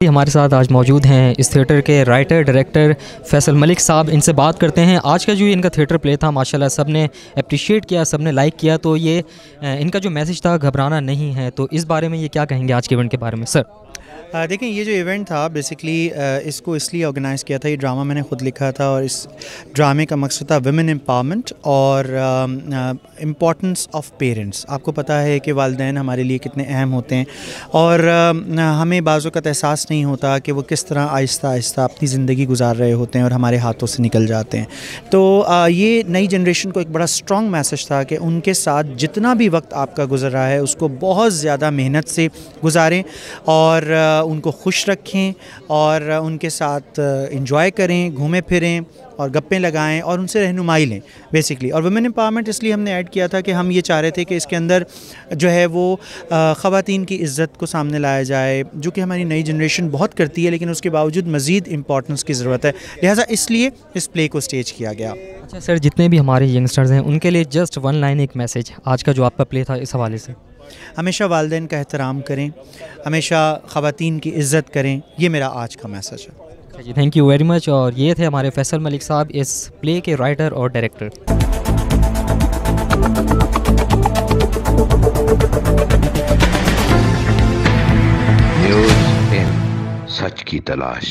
हमारे साथ आज मौजूद हैं इस थिएटर के राइटर डायरेक्टर फैसल मलिक साहब। इनसे बात करते हैं। आज का जो इनका थिएटर प्ले था, माशाल्लाह सबने अप्रिशिएट किया सबने लाइक किया तो ये इनका जो मैसेज था, घबराना नहीं है। तो इस बारे में ये क्या कहेंगे आज के इवेंट के बारे में? सर देखें ये जो इवेंट था बेसिकली इसको इसलिए ऑर्गेनाइज़ किया था, ये ड्रामा मैंने ख़ुद लिखा था और इस ड्रामे का मकसद था वुमेन एम्पावरमेंट और इम्पॉर्टेंस ऑफ़ पेरेंट्स आपको पता है कि वालदेन हमारे लिए कितने अहम होते हैं और हमें बाज़ों का एहसास नहीं होता कि वो किस तरह आहिस्ता आहिस्ता अपनी ज़िंदगी गुजार रहे होते हैं और हमारे हाथों से निकल जाते हैं। तो ये नई जनरेशन को एक बड़ा स्ट्रॉन्ग मैसेज था कि उनके साथ जितना भी वक्त आपका गुजर रहा है, उसको बहुत ज़्यादा मेहनत से गुजारें और उनको खुश रखें और उनके साथ इंजॉय करें, घूमें, फिरें और गप्पें लगाएँ और उनसे रहनुमाई लें बेसिकली और वुमेन एम्पावरमेंट इसलिए हमने ऐड किया था कि हम ये चाह रहे थे कि इसके अंदर जो है वो ख़वान की इज़्ज़त को सामने लाया जाए, जो कि हमारी नई जनरेशन बहुत करती है, लेकिन उसके बावजूद मज़ीद इम्पोर्टेंस की ज़रूरत है। लिहाजा इसलिए इस प्ले को स्टेज किया गया। अच्छा सर जितने भी हमारे यंगस्टर्स हैं, उनके लिए जस्ट वन लाइन एक मैसेज आज का जो आपका प्ले था, इस हवाले से। हमेशा वालदेन का एहतराम करें हमेशा ख़वान की इज़्ज़त करें ये मेरा आज का मैसेज है। अच्छा जी थैंक यू वेरी मच और ये थे हमारे फैसल मलिक साहब इस प्ले के राइटर और डायरेक्टर न्यूज़ इन सच की तलाश।